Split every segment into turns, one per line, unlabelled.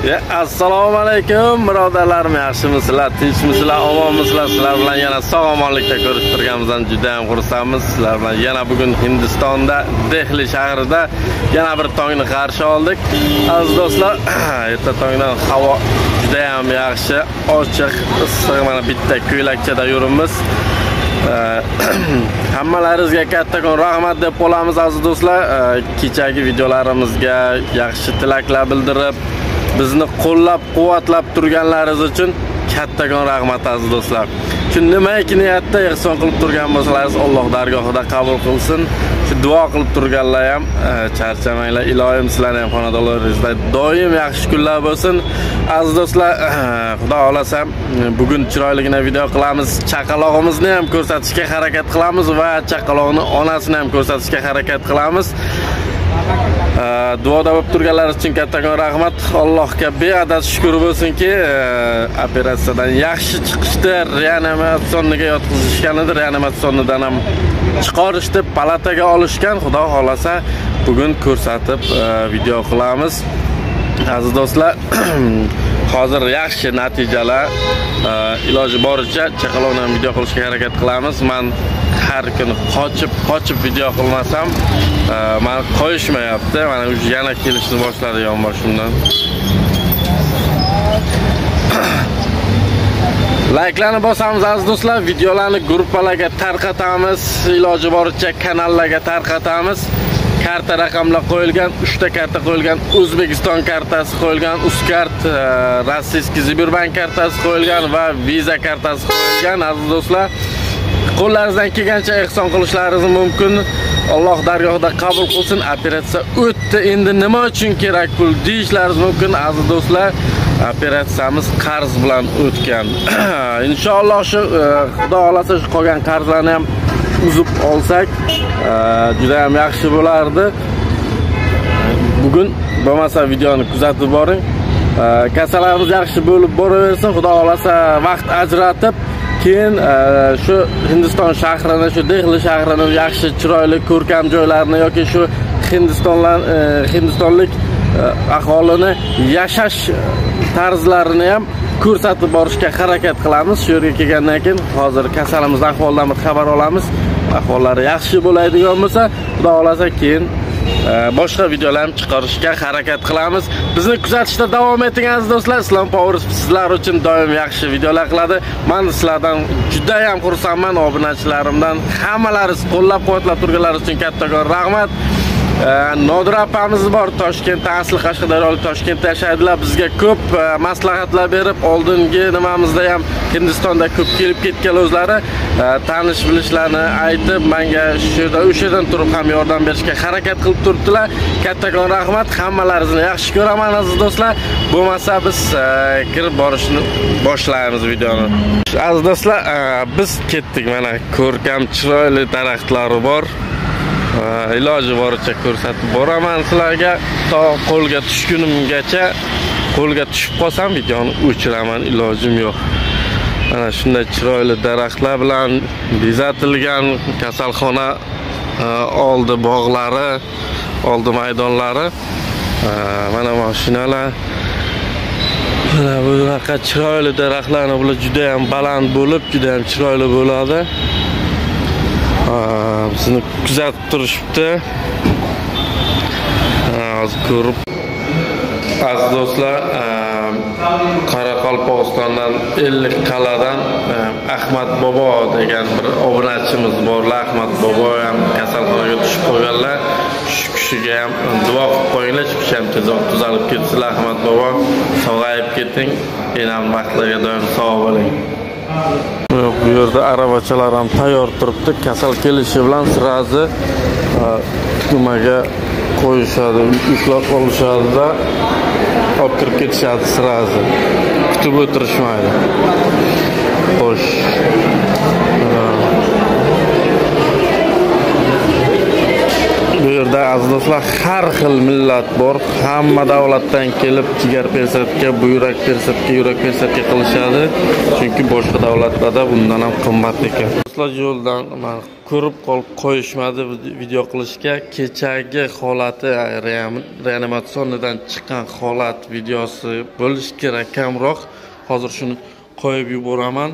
Assalomu alaykum birodarlarim yaxshimisizlar tinchmisizlar omonmisizlar. Sizlar bilan yana sog' omonlikda ko'rishib turganimizdan juda ham xursandmiz. Sizlar bilan yana bugun hindistonda dehli shahrida yana bir tongni qarshi oldik. Aziz do'stlar erta tongdan havo juda ham yaxshi ochiq issiq mana bitta ko'ylakchada yuribmiz. Hammalaringizga kattakon rahmat deb qolamiz aziz do'stlar. Kechagi videolarimizga yaxshi tilaklar bildirib bizni qo'llab quvvatlab turganlaringiz uchun kattakon rahmat aziz do'stlar. Shu nimaki niyatda ehson qilib turgan bo'lsalaringiz alloh dargohida qabul qilsin. Shu duo qilib turganlar ham e, charchamanglar ilohim sizlarni ham xonadonlaringizda doim yaxshi kunlar bo'lsin. Aziz do'stlar e, xudo xohlasa bugun chiroyligina video qilamiz. Chaqalog'imizni ham ko'rsatishga harakat qilamiz va chaqaloqni onasini ham ko'rsatishga harakat qilamiz. Duoda bo'lib turganlar uchun kattakon rahmat allohga beadad shukur bo'lsinki operatsiyadan yaxshi chiqishdi reanimatsionniga yotqizishgan edi reanimatsionnidan ham chiqarishdi palataga olishgan xudo xohlasa bugun ko'rsatib video qilamiz aziz do'stlar hozir yaxshi natijalar iloji boricha chaqaloqni ham video qilishga harakat qilamiz man har kuni qochib qochib video qilmasam e, mani qo'yishmayapti. Mana yana kelishni boshladi yonboshimdan. Layklarni bosamiz aziz do'stlar. Videolarni gruppalarga tarqatamiz. Iloji boricha kanallarga tarqatamiz. Karta raqamlar qo'yilgan 3 ta karta qo'yilgan o'zbekiston kartasi qo'yilgan uzkart e, rossiyskiy sberbank kartasi qo'yilgan va viza kartasi qo'yilgan aziz do'stlar. Qo'llaringizdan kelgancha ehson qilishlaringiz mumkin. Alloh dargohida qabul qilsin. Operatsiya o'tdi. Endi nima uchun kerak pul deyishlaringiz mumkin aziz do'stlar. Operatsiyamiz qarz bilan o'tgan. Inshaalloh shu e, xudo xohlasa shu qolgan qarzlarni ham uzib olsak e, juda ham yaxshi bo'lardi. Bugun bo'lmasa videoni kuzatib boring. E, Kasalarimiz kasallarimiz yaxshi bo'lib boraversin. Xudo xohlasa vaqt ajratib keyin e, shu hindiston shahrini shu dehli shahrini yaxshi chiroyli ko'rkam joylarini yoki shu hindistonlar e, hindistonlik e, aholini yashash tarzlarini ham ko'rsatib borishga harakat qilamiz. Shu yerga kelgandan keyin hozir kasalimiz ahvolidan bir xabar olamiz. Ahvollari yaxshi bo'ladigan bo'lsa xudo xohlasa keyin boshqa videolarni chiqarishga harakat qilamiz. Bizni kuzatishda davom eting aziz do'stlar. Islom power sizlar uchun doim yaxshi videolar qiladi. Man sizlardan juda ham xursandman. Obunachilarimdan hammalaringiz qo'llab quvvatlab turganlaringiz uchun kattakon rahmat. Nodir opamiz bor toshkentda asli qashqadaryolik toshkentda yashaydilar bizga ko'p э, maslahatlar berib oldingi nimamizda ham hindistonda ko'p kelib ketgan o'zlari э, tanish bilishlarni aytib menga shu yerda o'sha yerdan turib ham yordam berishga harakat qilib turibdilar. Kattakon rahmat hammalaringizni yaxshi ko'raman aziz do'stlar. Bo'lmasa biz э, kirib borishni boshlaymiz videoni. Aziz do'stlar biz ketdik mana ko'rkam chiroyli daraxtlari bor. Iloji boricha ko'rsatib boraman sizlarga. To qo'lga tushgunimgacha qo'lga tushib qolsam videoni o'chiraman ilojim yo'q. Mana shunday chiroyli daraxtlar bilan bezatilgan kasalxona e, oldi bog'lari oldi maydonlari. Mana mashinalar. Mana bunaqa chiroyli daraxtlarni bular juda ham baland bo'lib juda ham chiroyli bo'ladi. Bizni kuzatib turishibdi hozir ko'rib aziz do'stlar qoraqalpog'istondan ellik qal'adan ahmad bobo degan bir obunachimiz borlar ahmad bobo ham kasalxonaga tushib qolganlar shu kishiga ham duo qilib qo'yinglar shu kishi ham tuzalib ketsinlar ahmad bobo sog'ayib keting ham vaqtlarga doim sog' bo'ling bu yerda aravachalar ham tayyor turibdi. Kasal kelishi bilan srazi nimaga e, qo'yishadi yuklab olishadida olib kirib ketishadi srazi kutib o'tirishmaydi. Xo'sh. Yerda aziz do'stlar har xil millat bor. Hamma davlatdan kelib jigar persatka buyrak persatka yurak persatka qilishadi. Chunki boshqa davlatlarda bundan ham qimmat ekan. Do'stlar yo'ldan ko'rib qolib qo'yishmadi video qilishga. Kechagi holati reanimatsionidan chiqqan holat videosi bo'lishi kerak. Kamroq hozir shuni qo'yib yuboraman.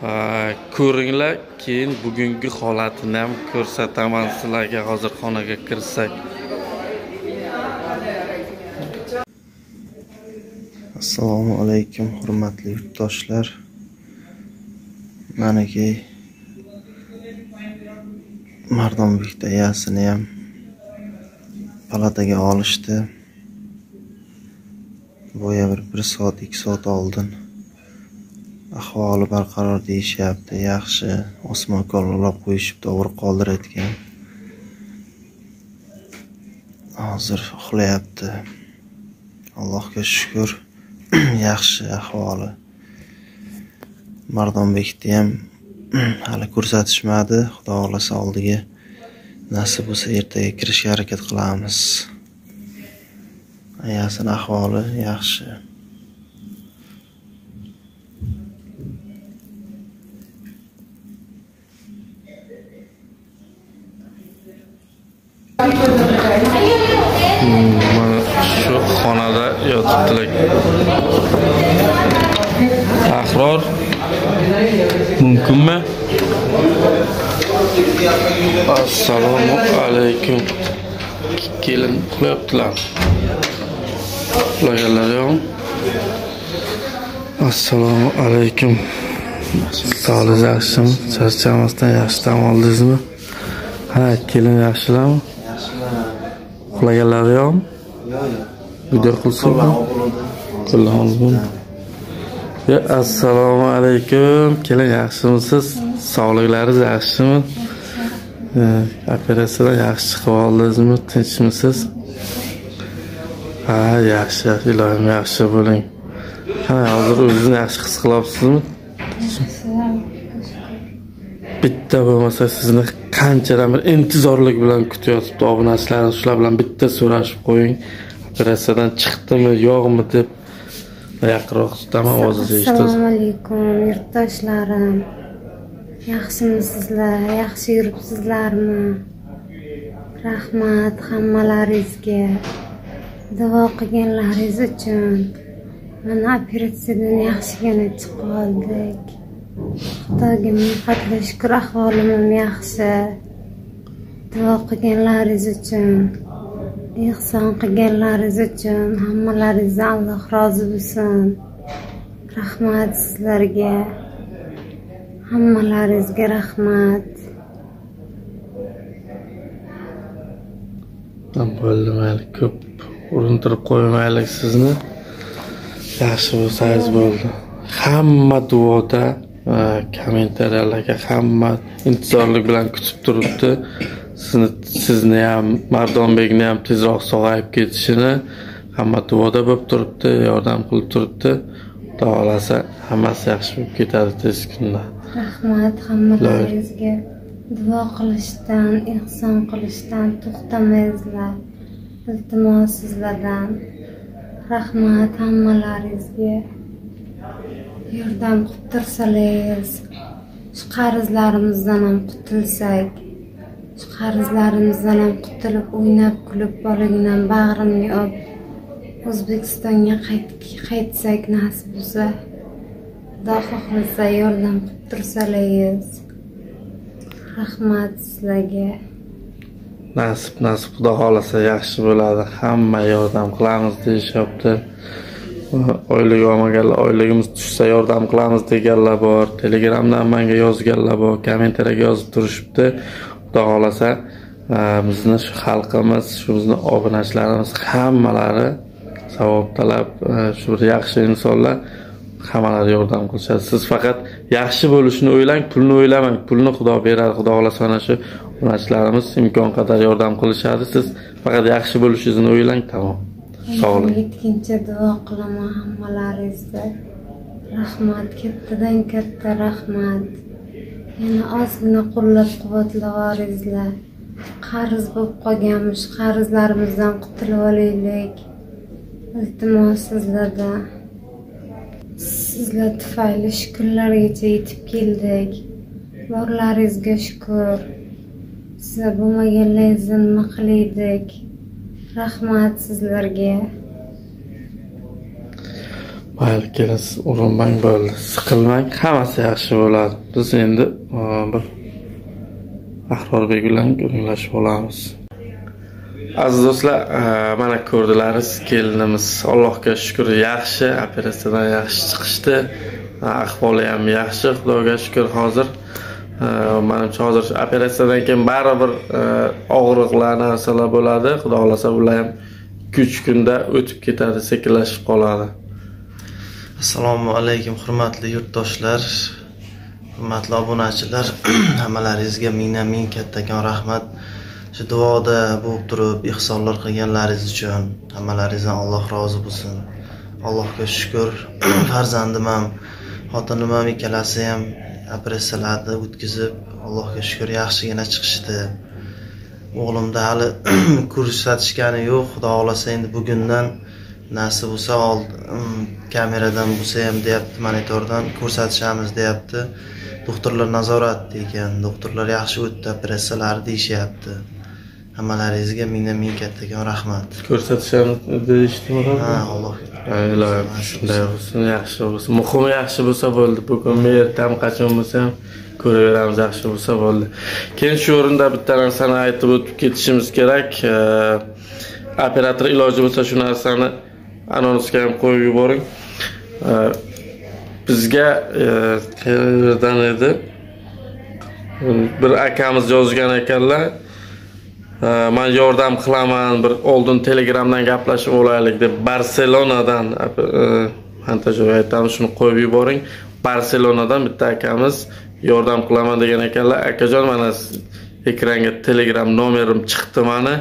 Ko'ringlar keyin bugungi holatini ham ko'rsataman. Sizlarga hozir xonaga kirsak.
Assalomu alaykum hurmatli yurtdoshlar. Maniki mardonbekda yasini ham palataga olishdi. Boya bir bir soat ikki soat oldin ahvoli barqaror deyishyapti. Yaxshi. Osmon ulab qo'yishibdi og'riq qoldirayotgan. Hozir uxlayapti. Allohga shukur yaxshi ahvoli. Mardonbekni ham hali ko'rsatishmadi. Xudo xohlasa oldiga nasib bo'lsa ertaga kirishga harakat qilamiz. Ayasini ahvoli. Yaxshi.
Mumkinmi? Assalomu alaykum. Kelin uxlayaptilar uxlaganlar yo'q assalomu alaykum. Sog'ligingiz yaxshimi? Charchamasdan yaxshi dam oldingizmi? Ha kelin yaxshilarmi? Uxlaganlari yo'qmi video qilsinmi qo'llamizmi assalomu alaykum. Keling yaxshimisiz sog'liklaringiz yaxshimi? Operatsiyadan yaxshi chiqib oldingizmi? Tinchmisiz ha yaxshi ilohim yaxshi bo'ling. Qanday hozir o'zingizni yaxshi his qilyapsizmi? Bitta bo'lmasa sizni qanchadan bir intizorlik bilan kutayotibdi obunachilarimiz shular bilan bitta so'rashib qo'ying. Operatsiyadan chiqdimi yo'qmi deb yaqinroq tutaman ovozingizni eshitib
assalomu alaykum yurtdoshlarim. Yaxshimisizlar? Yaxshi yuribsizlarmi? Rahmat hammalaringizga. Duo qilganlaringiz uchun mana operatsiyadan yaxshigina chiqib oldik. Xudoga ming qatla shukur ahvolim ham yaxshi. Duo qilganlaringiz uchun ehson qilganlaringiz uchun hammalaringizdan alloh rozi bo'lsin. Rahmat sizlarga. Hammalaringizga rahmat.
Bo'ldi mayli ko'p urintirib qo'ymaylik sizni. Yaxshi bo'lsangiz bo'ldi. Hamma duoda kommentariyalarga hamma intizorlik bilan kutib turibdi. Sizni ham mardonbekni ham tezroq sog'ayib ketishini hamma duoda bo'lib turibdi yordam qilib turibdi. Xudo xohlasa hammasi yaxshi bo'lib ketadi tez kunda
rahmat hammalaringizga. Duo qilishdan ehson qilishdan to'xtamaysizlar iltimos sizlardan rahmat hammalaringizga. Yordam qilib tursalaringiz shu qarzlarimizdan ham qutulsak qarzlarimizdan ham qutulib o'ynab kulib bolaginam bag'rimga olib o'zbekistonga qaytsak nasib bo'lsa xudo xohlasa yordam qilib tursalaringiz rahmat sizlarga.
Nasib nasib xudo xohlasa yaxshi bo'ladi. Hamma yordam qilamiz deyishyapti. Oylik olmaganlar oyligimiz tushsa yordam qilamiz deganlar bor. Telegramdan manga yozganlar bor. Kommentariyaga yozib turishibdi. Xudo xohlasa bizni shu xalqimiz shu bizni obunachilarimiz hammalari savob talab shu bir yaxshi insonlar hammalari yordam qilishadi. Siz faqat yaxshi bo'lishini o'ylang pulni o'ylamang. Pulni xudo beradi xudo xohlasa mana shu obunachilarimiz imkon qadar yordam qilishadi. Siz faqat yaxshi bo'lishingizni o'ylang tamom. Sog'lik
yetguncha duo qilaman hammalaringizga. Rahmat kattadan katta rahmat yana ozgina qo'llab quvvatlayoringizlar qarz bo'lib qolganmish qarzlarimizdan qutulib olaylik. Iltimos sizlardan sizlar tufayli shu kunlargacha yetib keldik. Borlaringizga shukur sizlar bo'lmaganligingizni nima qilaydik rahmat sizlarga.
Mayli keling urinmang bo'ldi. Siqilmang. Hammasi yaxshi bo'ladi. Biz endi bir ahrorbek bilan gurunglashib olamiz. Aziz do'stlar mana ko'rdilaringiz kelinimiz allohga shukur yaxshi. Operatsiyadan yaxshi chiqishdi. Ahvoli ham yaxshi. Xudoga shukur hozir manimcha hozir operatsiyadan keyin baribir og'riqlar narsalar bo'ladi. Xudo xohlasa bular ham ikki uch kunda o'tib ketadi sekinlashib qoladi.
Assalomu alaykum hurmatli yurtdoshlar hurmatli obunachilar. Hammalaringizga mingdan ming kattakon rahmat. Shu duoda bo'lib turib ehsonlar qilganlaringiz uchun hammalaringizdan alloh rozi bo'lsin. Allohga shukur farzandim ham xotinim ham ikkalasi ham operatsiyalarni o'tkazib allohga shukur yaxshigina chiqishdi. O'g'limda hali ko'rsatishgani yo'q. Xudo xohlasa endi bugundan nasib bo'lsa kameradan bo'lsa ham deyapti monitordan ko'rsatishamiz deyapti. Doktorlar nazoratda ekan doktorlar yaxshi o'tdi operatsiyalari deyishyapti. Hammalaringizga mingdan ming kattakon rahmat.
Ko'rsatishamiz deyishdimi?
Ha alloh
ilohim shunday bo'lsin yaxshi bo'lsin. Muhimi yaxshi bo'lsa bo'ldi. Bugunmi ertami qachon bo'lsa ham ko'raveramiz yaxshi bo'lsa bo'ldi. Keyin shu o'rinda bitta narsani aytib o'tib ketishimiz kerak. Operator iloji bo'lsa shu narsani anonsga ham qo'yib yuboring. Bizga e, qayerdan edi? Bir akamiz yozgan ekanlar. Man yordam qilaman bir oldin telegramdan gaplashib olaylik deb barselonadan montajyoga e, aytamiz shuni qo'yib yuboring. Barselonadan bitta akamiz yordam qilaman degan ekanlar. Akajon mana ekranga telegram nomerim chiqdi mani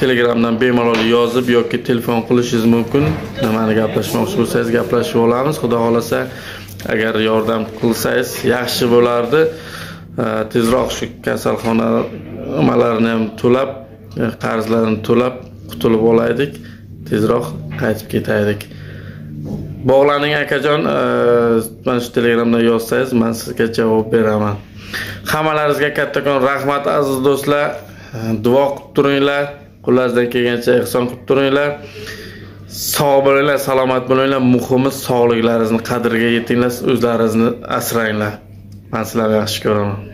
telegramdan bemalol yozib yoki telefon qilishingiz mumkin. Nimani gaplashmoqchi bo'lsangiz gaplashib olamiz. Xudo xohlasa agar yordam qilsangiz yaxshi bo'lardi. Tezroq shu kasalxona nimalarini ham to'lab e, qarzlarni to'lab qutulib olaydik tezroq qaytib ketaylik. Bog'laning akajon e, mana shu telegramdan yozsangiz man sizga javob beraman. Hammalaringizga kattakon rahmat aziz do'stlar. Duo qilib turinglar qo'lingizdan kelgancha ehson qilib turinglar. Sog' bo'linglar salomat bo'linglar muhimi sog'liklaringizni qadriga yetinglar o'zlaringizni asranglar. Man sizlarni yaxshi ko'raman.